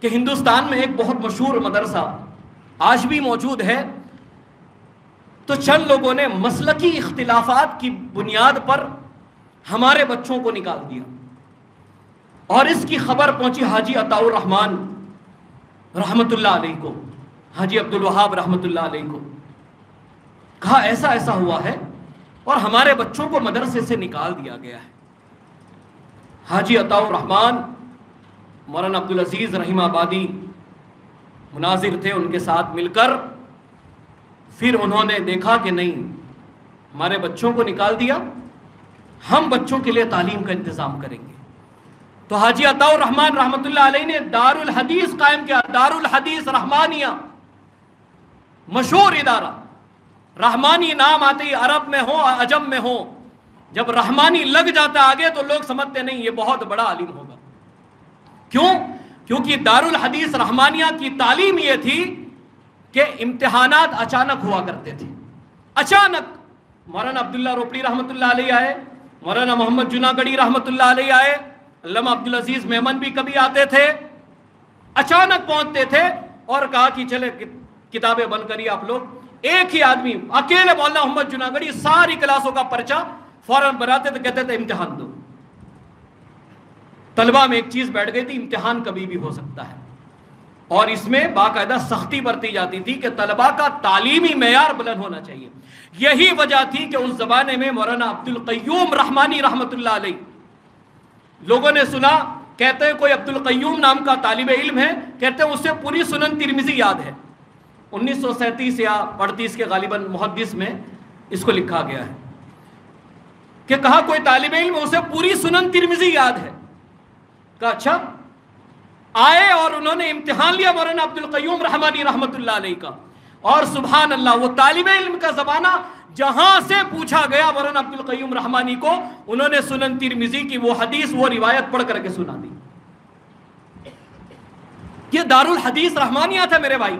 کہ ہندوستان میں ایک بہت مشہور مدرسہ آج بھی موجود ہے۔ تو چند لوگوں نے مسلکی اختلافات کی بنیاد پر ہمارے بچوں کو نکال دیا۔ اور اس کی خبر پہنچی حاجی عطاء الرحمان رحمت اللہ علیہ کو حاجی عبد الوہاب رحمت اللہ علیہ کو کہا، ایسا ایسا ہوا ہے اور ہمارے بچوں کو مدرسے سے نکال دیا گیا ہے۔ حاجی عطاء الرحمان مولانا عبدالعزیز رحیم آبادی مناظر تھے ان کے ساتھ مل کر۔ پھر انہوں نے دیکھا کہ نہیں، ہمارے بچوں کو نکال دیا۔ ہم بچوں کے لیے تعلیم کا انتظام کریں گے۔ تو حاجی عطاء الرحمان رحمت اللہ علیہ نے دار الحدیث قائم کیا۔ دار الحدیث رحمانیہ، مشہور ادارہ۔ رحمانی نام آتے ہی عرب میں ہو عجم میں ہو جب رحمانی لگ جاتا آگے تو لوگ سمجھتے نہیں، یہ بہت بڑا عالم ہوگا۔ کیوں؟ کیونکہ دار الحدیث رحمانیہ کی تعلیم یہ تھی کہ امتحانات اچانک ہوا کرتے تھے۔ اچانک مولانا عبداللہ روپڑی رحمۃ اللہ علیہ آئے، مولانا محمد جناگڑی رحمۃ اللہ علیہ آئے، علامہ عبدالعزیز میمن بھی کبھی آتے تھے۔ اچانک پہنچتے تھے اور کہا کہ چلے کتابیں بند کریے آپ لوگ۔ ایک ہی آدمی، اکیلے مولانا محمد جناگڑی، ساری کلاسوں کا پرچہ فوراً بناتے تھے، کہتے تھے امتحان دو۔ طلبہ میں ایک چیز بیٹھ گئی تھی، امتحان کبھی بھی ہو سکتا ہے۔ اور اس میں باقاعدہ سختی برتی جاتی تھی کہ طلبہ کا تعلیمی معیار بلند ہونا چاہیے۔ یہی وجہ تھی کہ اس زمانے میں مولانا عبد القیوم رحمانی رحمت اللہ علیہ، لوگوں نے سنا، کہتے ہیں کوئی عبد القیوم نام کا طالب علم ہے، کہتے ہیں اسے پوری سنن ترمیزی یاد ہے۔ انیس سو سینتیس یا اڑتیس کے غالباً محدث میں اس کو لکھا گیا ہے۔ کہ کہا کوئی طالب علم اسے پوری سنن ترمیزی یاد ہے۔ کہا اچھا آئے اور انہوں نے امتحان لیا مولانا عبد القیوم رحمانی رحمت اللہ علیہ کا۔ اور سبحان اللہ، وہ طالب علم کا زمانہ جہاں سے پوچھا گیا مولانا عبد القیوم رحمانی کو، انہوں نے سنن ترمیزی کی وہ حدیث، وہ روایت پڑھ کر کے سنا دی۔ یہ دار الحدیث رحمانیہ تھا میرے بھائی۔